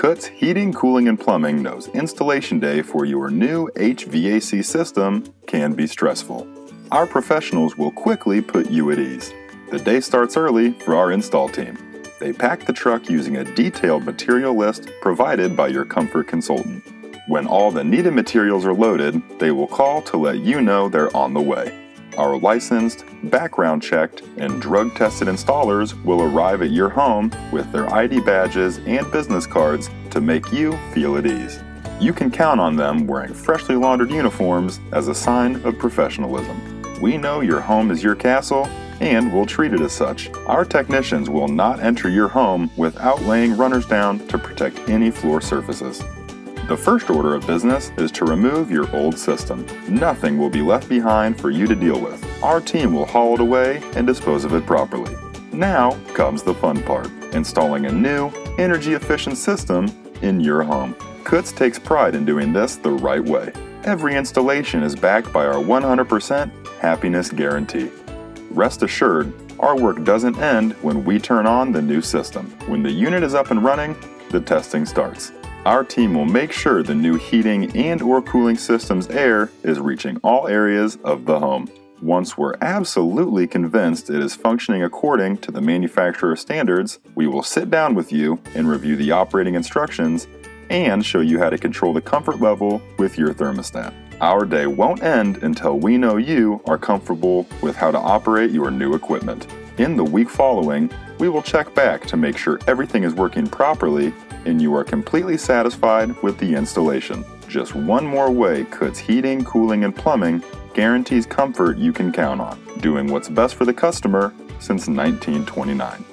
Kotz Heating, Cooling, and Plumbing knows installation day for your new HVAC system can be stressful. Our professionals will quickly put you at ease. The day starts early for our install team. They pack the truck using a detailed material list provided by your comfort consultant. When all the needed materials are loaded, they will call to let you know they're on the way. Our licensed, background checked, and drug tested installers will arrive at your home with their ID badges and business cards to make you feel at ease. You can count on them wearing freshly laundered uniforms as a sign of professionalism. We know your home is your castle and we'll treat it as such. Our technicians will not enter your home without laying runners down to protect any floor surfaces. The first order of business is to remove your old system. Nothing will be left behind for you to deal with. Our team will haul it away and dispose of it properly. Now comes the fun part installing a new, energy efficient system in your home. Kotz takes pride in doing this the right way. Every installation is backed by our 100% happiness guarantee. Rest assured, our work doesn't end when we turn on the new system. When the unit is up and running, the testing starts. Our team will make sure the new heating and or cooling system's air is reaching all areas of the home. Once we're absolutely convinced it is functioning according to the manufacturer standards, we will sit down with you and review the operating instructions and show you how to control the comfort level with your thermostat. Our day won't end until we know you are comfortable with how to operate your new equipment. In the week following, we will check back to make sure everything is working properly and you are completely satisfied with the installation. Just one more way Kotz Heating, Cooling, and Plumbing guarantees comfort you can count on, doing what's best for the customer since 1929.